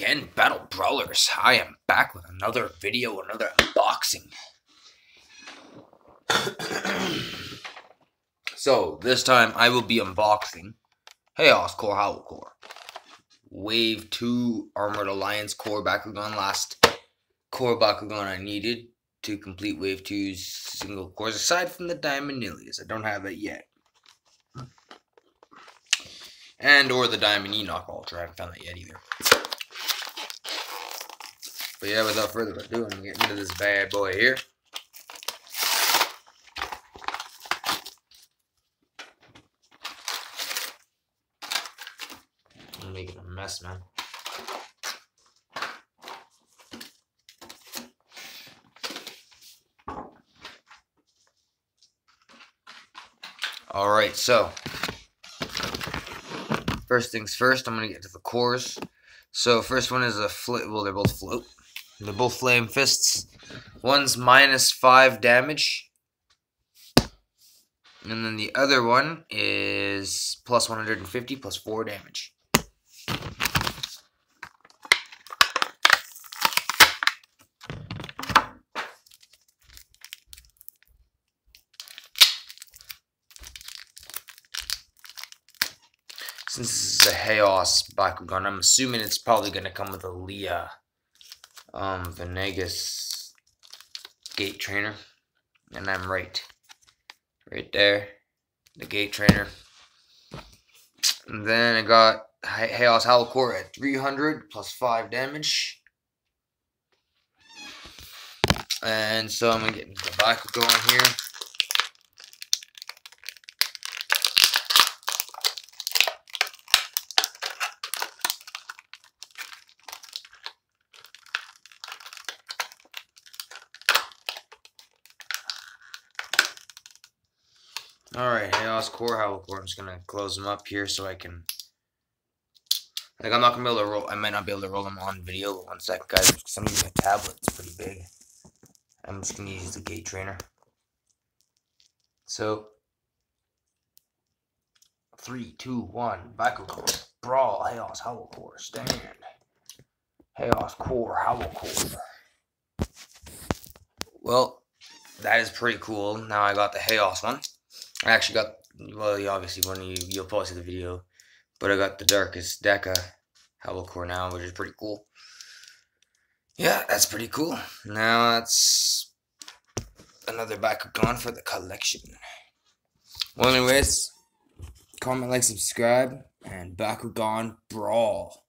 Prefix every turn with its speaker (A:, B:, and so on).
A: again, Battle Brawlers. I am back with another video, another unboxing. so, this time I will be unboxing Haos Core Howlkor. Wave 2 Armored Alliance Core Bakugan. Last Core Bakugan I needed to complete Wave 2's single cores, aside from the Diamond Nillious. I don't have it yet. And or the Diamond Enoch Ultra. I haven't found that yet either. But yeah, without further ado, I'm getting into this bad boy here. I'm making a mess, man. Alright, so first things first, I'm gonna get to the cores. So first one is a flip. Well, they're both float. They're both flame fists. One's minus five damage, and then the other one is plus 150 plus four damage. Since this is a Haos Bakugan, I'm assuming it's probably going to come with a Leah um, Venegas Gate Trainer. And I'm right. Right there. The Gate Trainer. And then I got Haos Howl Core at 300 plus 5 damage. And so I'm going to get the Bakugan here. Alright, Haos Core, Howlkor. I'm just gonna close them up here so I can. Like, I'm not gonna be able to roll. I might not be able to roll them on video. One second, guys. Because I'm using a tablet. It's pretty big. I'm just gonna use the gate trainer. So, three, two, one. Bakugan. Brawl. Haos Howl Core. Stand. Haos Core. Howl Core. Well, that is pretty cool. Now I got the Haos one. I actually got, well, you obviously, when you, you'll probably the video, but I got the Darkest Deca Howl Core now, which is pretty cool. Yeah, that's pretty cool. Now that's another Bakugan for the collection. Well, anyways, comment, like, subscribe, and Bakugan Brawl.